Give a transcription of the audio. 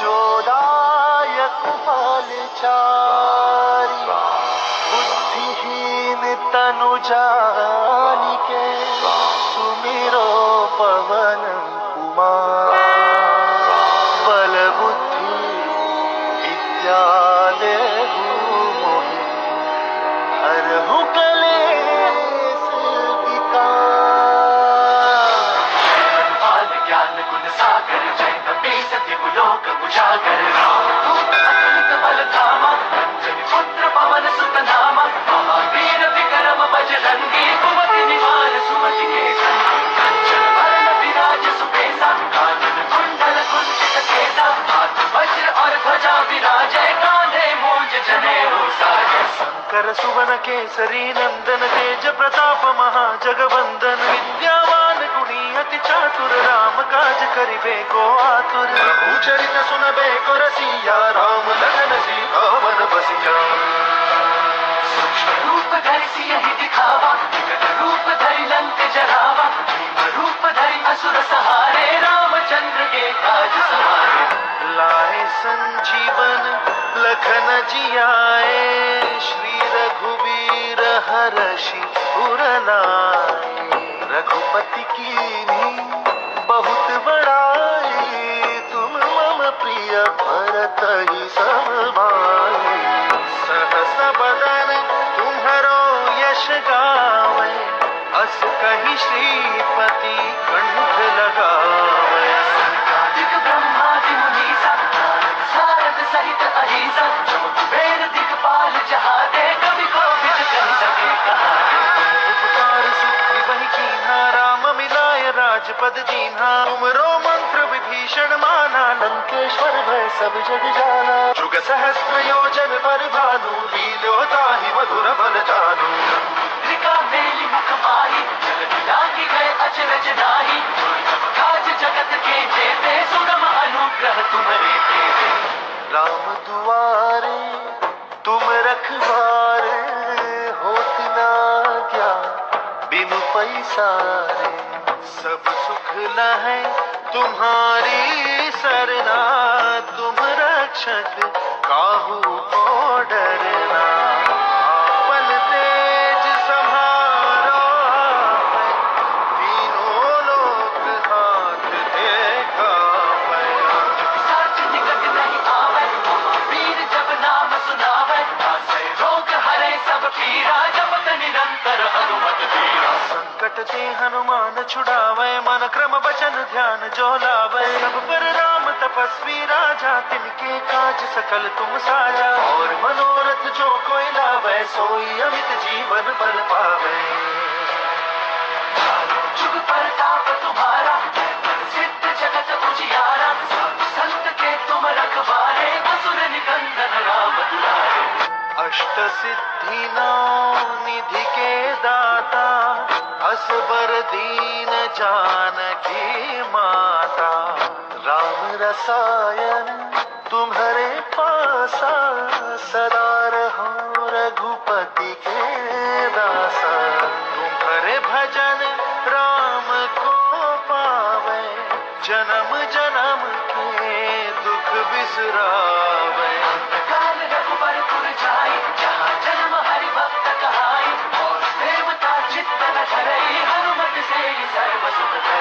जोदायक चारी बुद्धिहीन तनु जानिके सुमिरो पवन कुमार। बल बुद्धि हरहु कलेस शंकर सुवन केसरी नंदन तेज प्रताप महाजगवंदन विद्यावान गुणी अति चातुर राम काज करिबे को आतुर। प्रभु चरित सुनबे को रसिया राम लगन सीता मन बसिया। रूप धरि सियहि दिखावा विकट रूप धरि लंक जरावा रूप धरि असुर सहारे रामचंद्र के काज सवारे लाए संजीवन, लखन जियाए, श्री रघुवीर हरषि पुरनाए। रघुपति की बहुत बड़ाई तुम मम प्रिय भरत ही समाई सहस बदन तुम्हारो यश गावे, अस कही श्रीपति राजपद दीन्हा तुमरो मंत्र विभीषण माना। लंकेश्वर भय सब जग जाना। जुग सहस्त्र योजन पर भानु। लीलो ताहि मधुर बल जानु। मेली मुख माही जल गए अचरज नाही। काज जगत के जेते सुगम अनुग्रह तुम्हारे तेरे। राम दुआरे तुम रखवारे होत ना गया बिनु पैसारे। सब सुख न है। तुम्हारी सरना तुम रक्षक काहू को डरना। आपन ते हनुमान छुड़ावे मन क्रम बचन ध्यान जो लावे। सब पर राम तपस्वी राजा, तिनके काज सकल तुम साजा। और मनोरथ जो कोई लावे, सोई अमित जीवन बल पावे। जुग तुम्हारा सिद्ध जगत उजियारा अष्ट सिद्धि निधि के दाता, असबर दीन जान जानकी माता। राम रसायन तुम्हारे पासा, सदा रहो रघुपति के दासा। तुम्हारे भजन राम को पावे, जन्म जन्म के दुख बिसरावे। Thank you.